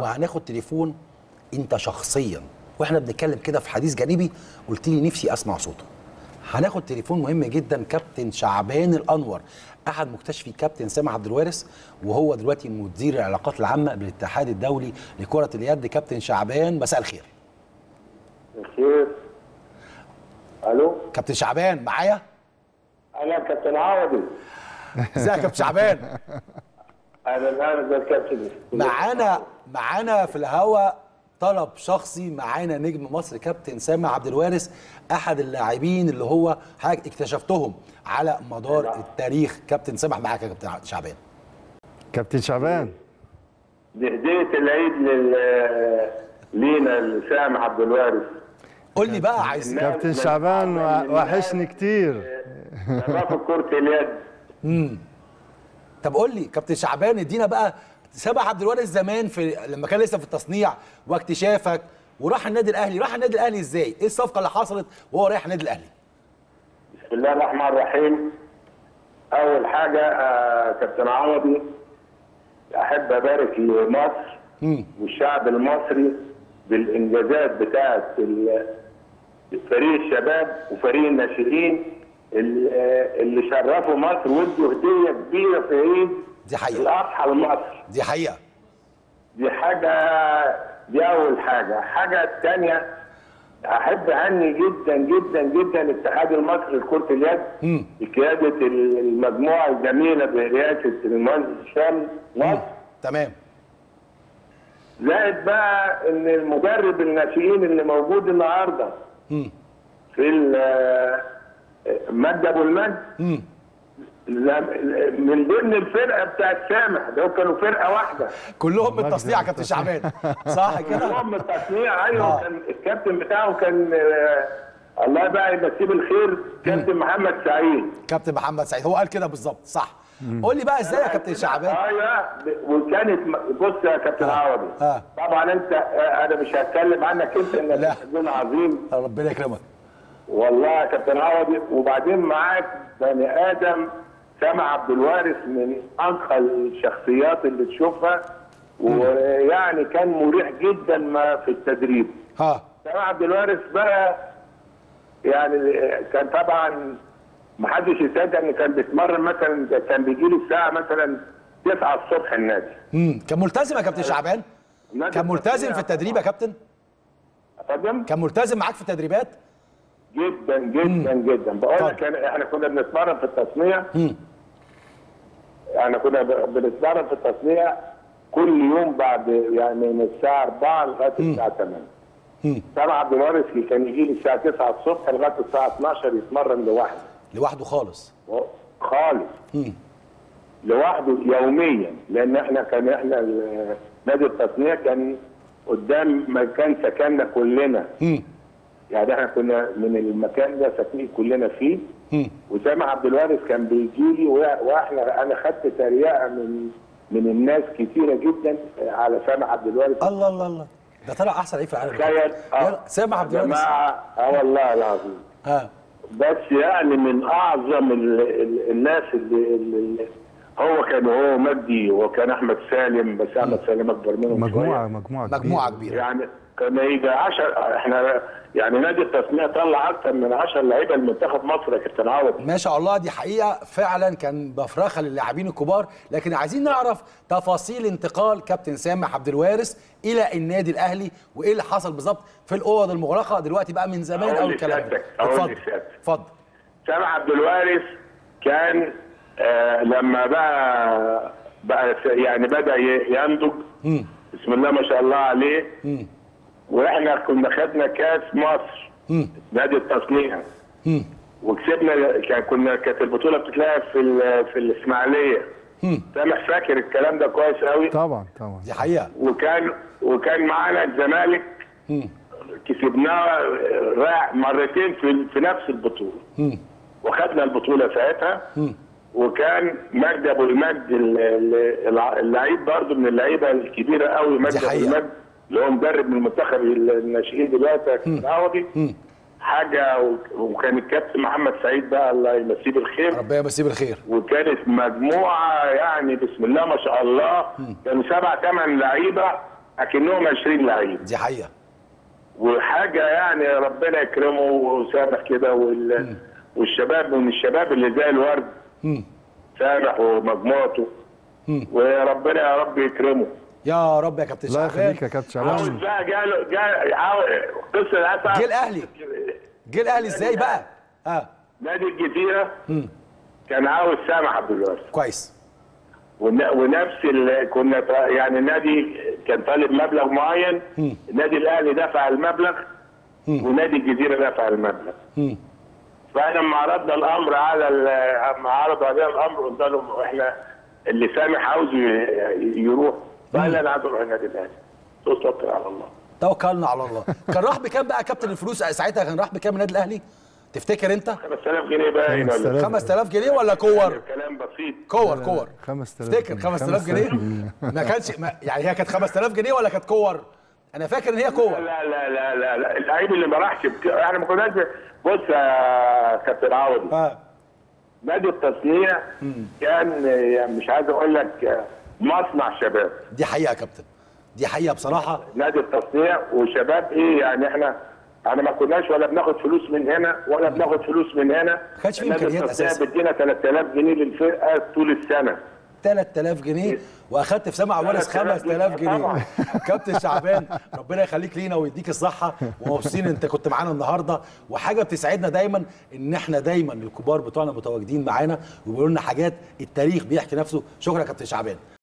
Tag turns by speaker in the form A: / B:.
A: وهناخد تليفون انت شخصيا. وإحنا بنتكلم كده في حديث جانبي قلت لي نفسي اسمع صوته. هناخد تليفون مهم جدا كابتن شعبان الأنور. أحد مكتشفي كابتن سامح عبد الوارث وهو دلوقتي مدير العلاقات العامة بالاتحاد الدولي لكرة اليد. كابتن شعبان مساء الخير.
B: الخير. ألو؟
A: كابتن شعبان معايا؟
B: أنا كابتن عوضي.
A: إزيك يا كابتن شعبان؟
B: الكابتن
A: معانا معانا في الهوا طلب شخصي معانا نجم مصر كابتن سامح عبد الوارث احد اللاعبين اللي هو حضرتك اكتشفتهم على مدار التاريخ كابتن سامح معاك يا كابتن شعبان
C: كابتن شعبان
B: دي هديه العيد لل لينا لسام عبد الوارث
A: قول لي بقى عايز
C: كابتن شعبان وحشني كتير
B: شباب كرة اليد
A: طب قول لي كابتن شعبان ادينا بقى سامح عبد الوارث زمان في لما كان لسه في التصنيع واكتشافك وراح النادي الأهلي. راح النادي الأهلي إزاي؟ إيه الصفقة اللي حصلت وهو رايح النادي الأهلي؟
B: بسم الله الرحمن الرحيم. أول حاجة آه كابتن عوضي أحب أبارك لمصر والشعب المصري بالإنجازات بتاعه فريق الشباب وفريق الناشئين. اللي شرفوا مصر وادوا هدية كبيرة في عيد
A: دي حقيقة.
B: الأضحى لمصر.
A: دي حقيقة.
B: دي حاجة دي أول حاجة. الحاجة الثانية أحب أهني جدا جدا جدا الاتحاد المصري لكرة اليد. بقياده المجموعة الجميلة برئاسة المهندس هشام نصر
A: تمام.
B: زائد بقى إن المدرب الناشئين اللي موجود النهارده في مجد ابو المجد لم- من ضمن الفرقة بتاعت سامح ده كانوا فرقة واحدة.
A: كلهم من التصنيع يا كابتن شعبان. صح كده؟
B: كلهم التصنيع أيوه
A: آه.
B: كان الكابتن بتاعه كان آه، الله بقى يمسيه بالخير كابتن محمد سعيد.
A: كابتن محمد سعيد هو قال كده بالظبط صح. قول لي بقى إزاي يا كابتن شعبان؟
B: أيوه وكانت بص يا كابتن
A: آه.
B: عوضي.
A: آه.
B: طبعا أنت أنا مش هتكلم عنك
A: أنت
B: إنك عظيم.
A: ربنا يكرمك.
B: والله يا كابتن عوضي وبعدين معاك بني آدم سامع عبد الوارث من أنقى الشخصيات اللي تشوفها ويعني كان مريح جدا ما في التدريب.
A: ها.
B: سامع عبد الوارث بقى يعني كان طبعا ما حدش يصدق إن كان بيتمرن مثلا كان بيجي له الساعة مثلا 9 الصبح النادي.
A: امم كان ملتزم يا كابتن شعبان؟ كان ملتزم في التدريب يا كابتن؟ كان ملتزم معاك في التدريبات؟
B: جدا جدا جدا. بقول لك. أنا- إحنا كنا بنتمرن في التصنيع.
A: امم
B: إحنا كنا ب- بنتمرن في التصنيع كل يوم بعد يعني من الساعة 4 لغاية الساعة 8
A: امم
B: سامع عبد الوارث كان يجي لي الساعة 9 الصبح لغاية الساعة 12 يتمرن لوحده.
A: لوحده خالص.
B: خالص. لوحده يوميا. لأن إحنا كان إحنا نادي التصنيع كان قدام مكان سكننا كلنا.
A: امم
B: يعني إحنا كنا من المكان ده ساكنين كلنا فيه. وسامح عبد الوارث كان بيجي لي وإحنا أنا خدت تريقه من من الناس كتيرة جدا على سامح عبد الوارث.
A: الله الله الله. ده طلع أحسن لعيب في العالم.
B: تخيل
A: يلا، سامح عبد الوارث.
B: جماعة آه والله العظيم.
A: ها.
B: بس يعني من أعظم ال ال الناس اللي, اللي هو كان هو مجدي وكان أحمد سالم بس أحمد سالم
C: أكبر
B: شوية.
C: مجموعة
A: مجموعة
C: كبيرة.
A: كبيرة.
B: يعني كان يجي 10 إحنا يعني نادي التصنيع طلع أكثر من 10 لعيبة لمنتخب مصر يا كابتن عوض.
A: ما شاء الله دي حقيقة. فعلا كان بفرخة للاعبين الكبار. لكن عايزين نعرف تفاصيل انتقال كابتن سامح عبد الوارث إلى النادي الأهلي وإيه اللي حصل بالظبط في الأوض المغلقة دلوقتي بقى من زمان قوي الكلام ده. اتفضل. اتفضل.
B: سامح عبد الوارث كان آه لما بقى بقى يعني بدأ ينضج. بسم الله ما شاء الله عليه. وإحنا كنا خدنا كاس مصر.
A: امم
B: نادي التصنيع.
A: امم
B: وكسبنا كان كنا كانت البطولة بتتلعب في ال- في الإسماعيلية.
A: امم
B: سامح فاكر الكلام ده كويس قوي
C: طبعا طبعا.
A: دي حقيقة.
B: وكان وكان معانا الزمالك.
A: امم
B: كسبناه رايح مرتين في في نفس البطولة.
A: امم
B: وخدنا البطولة ساعتها.
A: امم
B: وكان مجدي أبو المجد ال- ال- الع- اللعيب برضه من اللعيبة الكبيرة قوي مجدي
A: أبو.
B: المجد. اللي هو مدرب من المنتخب الناشئين دلوقتي يا كابتن عوضي.
A: امم
B: حاجة وكان الكابتن محمد سعيد بقى الله يمسيه بالخير.
A: ربنا يمسيه بالخير.
B: وكانت مجموعة يعني بسم الله ما شاء الله. كانوا سبع ثمان لعيبة أكنهم 20 لعيب.
A: دي حقيقة.
B: وحاجة يعني ربنا يكرمه وسامح كده وال... والشباب من الشباب اللي زي الورد. سامح ومجموعته. وربنا يا رب يكرمه.
A: يا رب يا كابتن
C: الله
A: شعبان.
C: يخليك يا كابتن
B: عاوز
C: شعبان
B: بقى جاله جا عاوز قصة الاسعد
A: جه الأهلي. جه الأهلي إزاي بقى؟ آه.
B: نادي الجزيرة كان عاوز سامح عبد الوارث
A: كويس.
B: ون- ونفس ال... كنا يعني النادي كان طالب مبلغ معين. النادي الأهلي دفع المبلغ. ونادي الجزيرة دفع المبلغ.
A: مم.
B: فإحنا لما عرضنا الأمر على لما عرضوا علينا الأمر قلنا لهم إحنا اللي سامح عاوز يروح. فقال أنا عايز أروح النادي الاهلي توكل على الله.
A: توكلنا على الله. كان راح بكام بقى يا كابتن الفلوس ساعتها؟ كان راح بكام النادي الأهلي؟ تفتكر أنت؟
B: 5000 جنيه باين ولا
C: 5000.
A: 5000 جنيه ولا كور؟
B: كلام بسيط.
A: كور كور.
C: 5000
A: افتكر 5000 جنيه. ما كانش ما يعني هي كانت 5000 جنيه ولا كانت كور؟ أنا فاكر إن هي كور.
B: لا لا لا لا, لا. اللعيب اللي ما راحش. إحنا ما كناش بص يا كابتن عوضي.
A: آه.
B: نادي التصنيع كان يعني مش عايز أقول لك مصنع شباب.
A: دي حقيقة يا كابتن. دي حقيقة بصراحة.
B: نادي التصنيع وشباب إيه يعني إحنا إحنا ما كناش ولا بناخد فلوس من هنا ولا بناخد فلوس من هنا.
A: ما كانش في
B: التصنيع
A: أساساً.
B: بيدينا 3000 جنيه للفرقة طول السنة.
A: 3000 جنيه؟ وأخدت في سمع
B: 3000
A: 5000 جنيه. كابتن شعبان ربنا يخليك لينا ويديك الصحة. ومبسوطين أنت كنت معانا النهارده. وحاجة بتسعدنا دايما إن إحنا دايما الكبار بتوعنا متواجدين معانا وبيقولوا لنا حاجات التاريخ بيحكي نفسه. شكرا يا كابتن شعبان.